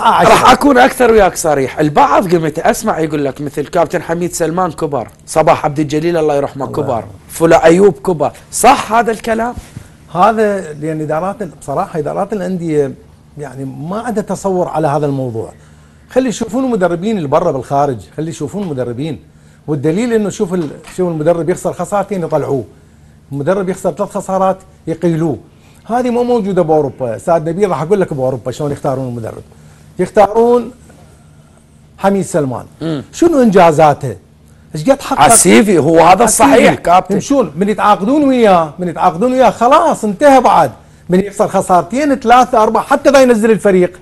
راح أكون أكثر وياك صريح، البعض قمت أسمع يقول لك مثل كابتن حميد سلمان كبر، صباح عبد الجليل الله يرحمه كبر، فلا أيوب كبر، صح هذا الكلام؟ هذا لأن إدارات بصراحة إدارات الأندية يعني ما عندها تصور على هذا الموضوع. خلي يشوفون المدربين اللي برا بالخارج خلي يشوفون المدربين. والدليل إنه شوف ال... شوف المدرب يخسر خسارتين يطلعوه. المدرب يخسر ثلاث خسارات يقيلوه. هذه مو موجودة بأوروبا. أستاذ نبيل راح أقول لك بأوروبا شلون يختارون المدرب. يختارون حميد سلمان. مم. شنو إنجازاته؟ إيش قد حقق؟ عسيفي هو هذا الصحيح كابتن. يمشون. من يتعاقدون وياه من يتعاقدون وياه خلاص انتهى بعد. من يخسر خسارتين ثلاثة أربعة حتى إذا ينزل الفريق.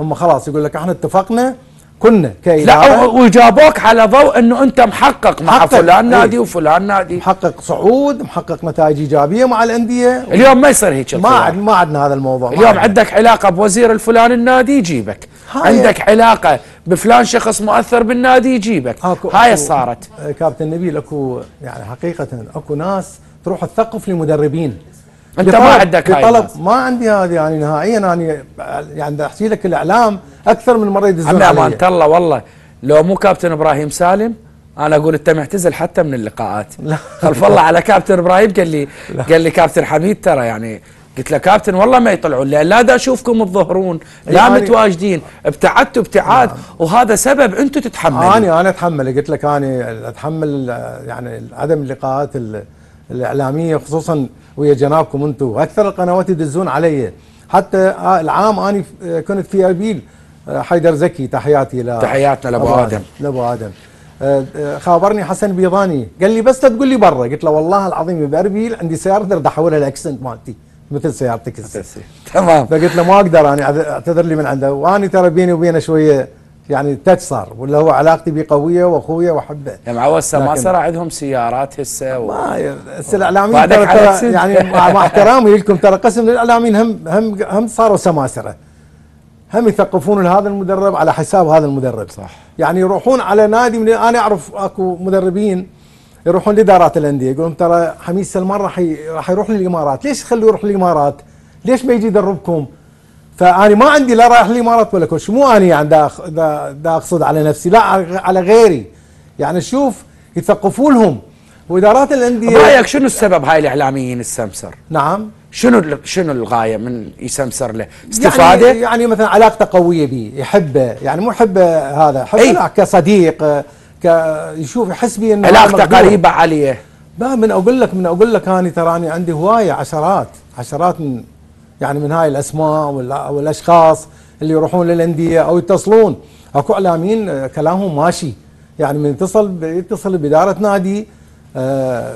هم خلاص يقول لك إحنا اتفقنا كنا كإدارة. لا وجابوك على ضوء إنه أنت محقق مع محقق. فلان نادي إيه. وفلان نادي. محقق صعود محقق نتائج إيجابية مع الأندية. اليوم ما يصير هيك ما ما عندنا هذا الموضوع اليوم. عندك علاقة بوزير الفلاني النادي يجيبك. عندك علاقة بفلان شخص مؤثر بالنادي يجيبك. أكو- هاي أكو- صارت. آه، كابتن نبيل اكو يعني حقيقة أكو ناس تروح تثقف لمدربين. أنت ما عندك هاي الناس. ما عندي هذه يعني نهائيا يعني يعني أحكي لك الإعلام أكثر من مرة يدزون علي. امانه الله والله. لو مو كابتن إبراهيم سالم أنا أقول أنت معتزل حتى من اللقاءات. خلف الله على كابتن إبراهيم قال لي قال لي كابتن حميد ترى يعني قلت له كابتن والله ما يطلعون لأن لا دا أشوفكم تظهرون لا يعني- متواجدين. ابتعدتوا ابتعاد. وهذا سبب أنتم تتحملوا. أنا أنا أتحمل. قلت لك أنا أتحمل يعني عدم اللقاءات ال- الإعلامية خصوصا ويا جنابكم أنتم وأكثر القنوات يدزون علي. حتى العام أنا كنت في اربيل حيدر زكي تحياتي ل تحياتنا لأبو أبو آدم. لأبو آدم. آه، آه، خابرني حسن بيضاني. قال لي بس لا تقول لي برا. قلت له والله العظيم باربيل عندي سيارة أقدر أحولها ال accent مالتي. مثل سيارتك هسه تمام. فقلت له ما أقدر أنا أعذ- أعتذر لي من عنده. وأنا ترى بيني وبينه شوية يعني تاتش صار ولا هو علاقتي بيه قوية وأخويا وأحبه. يا معوسه ما صار عندهم سيارات هسه و... ما هسه الإعلاميين ترى. يعني مع, احترامي لكم ترى قسم من الاعلاميين هم هم هم صاروا سماسرة. هم يثقفون هذا المدرب على حساب هذا المدرب. صح. يعني يروحون على نادي من أنا أعرف أكو مدربين يروحون لإدارات الأندية يقولون ترى حميد سلمان راح ي- راح يروح للإمارات. ليش تخلوه يروح للإمارات؟ ليش ما يجي يدربكم؟ فأنا ما عندي لا رايح الامارات ولا كوش. مو أنا يعني دا دا, دا أقصد على نفسي لا على غيري. يعني شوف يثقفوا لهم. وإدارات الانديه برايك شنو السبب هاي الإعلاميين السمسر؟ نعم. شنو شنو الغاية من يسمسر له؟ استفادة؟ يعني, يعني مثلا علاقته قوية به يحبه. يعني مو يحبه هذا يحبه أي. لا كصديق. يشوف يحس بي انه علاقته. قريبة عليه. لا من أقول لك من أقول لك أنا تراني عندي هواية عشرات عشرات من يعني من هاي الأسماء وال- والأشخاص اللي يروحون للأندية أو يتصلون. أكو إعلاميين آه، كلامهم ماشي. يعني من يتصل يتصل بإدارة نادي آه،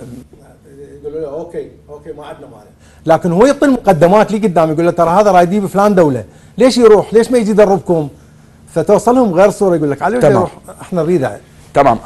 يقولوا له okay okay ما عندنا مانع لكن هو يعطي المقدمات لي قدام يقول له ترى هذا رايديه بفلان دولة. ليش يروح؟ ليش ما يجي يدربكم؟ فتوصلهم غير صورة يقول لك علي تمام. يروح إحنا نريده تمام